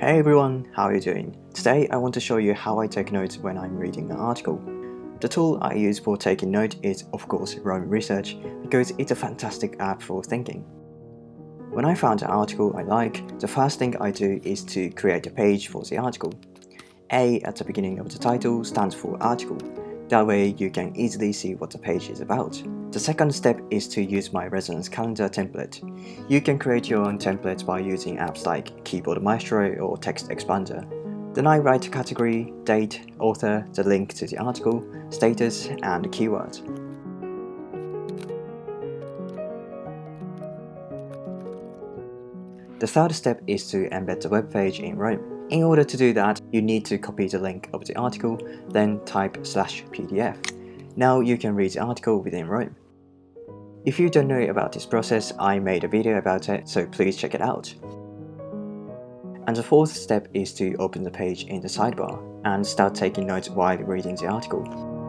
Hey everyone, how are you doing? Today I want to show you how I take notes when I'm reading an article. The tool I use for taking note is of course Roam Research because it's a fantastic app for thinking. When I found an article I like, the first thing I do is to create a page for the article. A at the beginning of the title stands for article. That way you can easily see what the page is about. The second step is to use my Resonance calendar template. You can create your own templates by using apps like Keyboard Maestro or Text Expander. Then I write a category, date, author, the link to the article, status, and keyword. The third step is to embed the web page in Roam. In order to do that, you need to copy the link of the article, then type slash pdf. Now you can read the article within Roam. If you don't know about this process, I made a video about it, so please check it out. And the fourth step is to open the page in the sidebar and start taking notes while reading the article.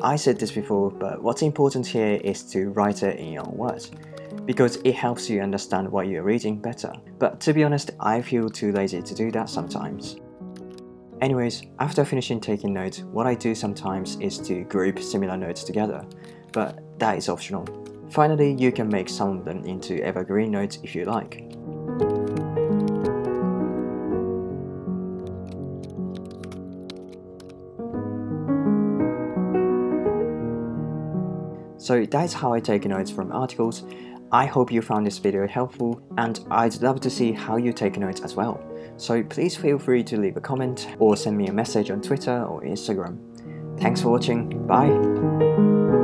I said this before, but what's important here is to write it in your own words because it helps you understand what you're reading better. But to be honest, I feel too lazy to do that sometimes. Anyways, after finishing taking notes, what I do sometimes is to group similar notes together, but that is optional. Finally, you can make some of them into evergreen notes if you like. So that's how I take notes from articles. I hope you found this video helpful and I'd love to see how you take notes as well. So please feel free to leave a comment or send me a message on Twitter or Instagram. Thanks for watching, bye!